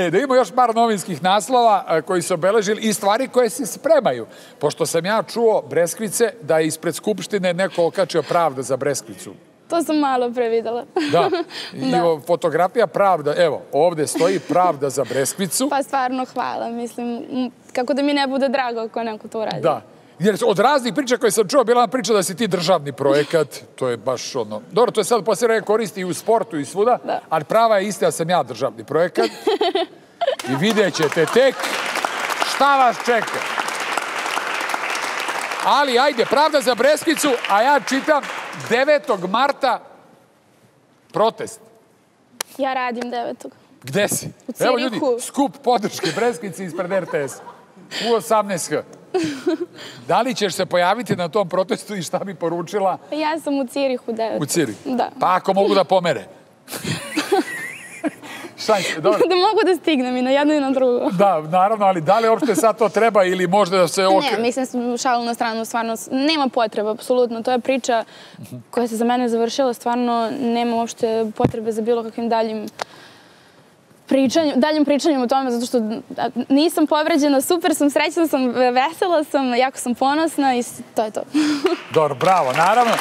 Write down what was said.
E, da imamo još par novinskih naslova a, koji su obeležili i stvari koje se spremaju. Pošto sam ja čuo Breskvice da je ispred Skupštine neko okačio pravda za Breskvicu. To sam malo pre videla. Da, i o, fotografija pravda, evo, ovde stoji pravda za Breskvicu. Pa stvarno hvala, mislim, kako da mi ne bude drago ako neko to radi. Da. Jer od raznih priča koje sam čuo, bila priča da si ti državni projekat, to je baš ono... Dobro, to je sad poslije koristi i u sportu i svuda, Da. ali prava je ista da sam ja državni projekat. I vidjet ćete tek šta vas čeka. Ali, ajde, pravda za Breskvicu, a ja čitam 9. marta protest. Ja radim devetog. Gde si? U Evo ljudi, skup podrške Breskvici ispred RTS. U 18H. Da li ćeš se pojaviti na tom protestu i šta bi poručila Ja sam u Cirihu devetog. u Ciri? Da. Pa ako mogu da pomere. šta dobro. da mogu da stignem i na jedno i na drugo. Da, naravno, ali da li uopšte sad to treba ili možda da se... okre- Ne, mislim, šalu na stranu, stvarno, nema potreba, apsolutno. To je priča koja se za mene završila, stvarno nema uopšte potrebe za bilo kakvim daljim pričanjem, daljim pričanjem o tome, zato što nisam povređena, super sam, srećna sam, vesela sam, jako sam ponosna i to je to. Dobro, bravo, naravno.